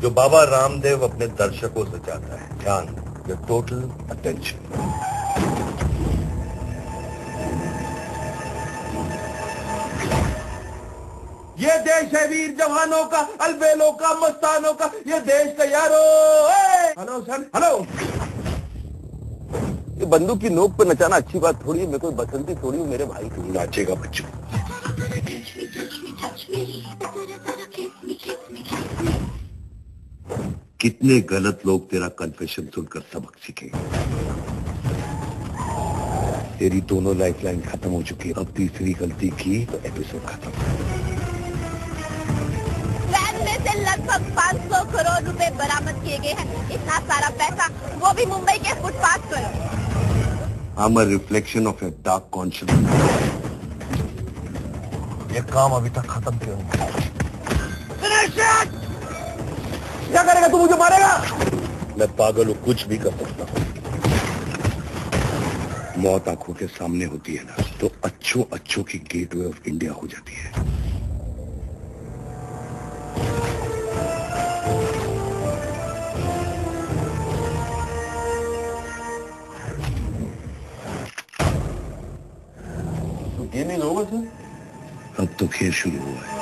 जो बाबा रामदेव अपने दर्शकों से चाहता है ध्यान टोटल अटेंशन ये देश है वीर जवानों का अलबेलों का मस्तानों का ये देश का यारो हेलो सर हेलो ये बंदूक की नोक पर नचाना अच्छी बात थोड़ी है मैं कोई बसंती थोड़ी हूँ मेरे भाई को नाचेगा बच्चों। कितने गलत लोग तेरा कन्फेशन सुनकर सबक सीखे। तेरी दोनों लाइफलाइन खत्म हो चुकी है। अब तीसरी गलती की तो एपिसोड खत्म। में से लगभग 500 करोड़ रुपए बरामद किए गए हैं। इतना सारा पैसा वो भी मुंबई के फुटपाथ पर। I'm a reflection of your dark conscience. ये काम अभी तक खत्म क्यों नहीं क्या करेगा तू? मुझे मारेगा? मैं पागल हूँ, कुछ भी कर सकता हूँ। मौत आँखों के सामने होती है ना तो अच्छों अच्छों की गेटवे ऑफ़ इंडिया हो जाती है। गेम इज़ ओवर सर अब तो खेल शुरू हुआ है।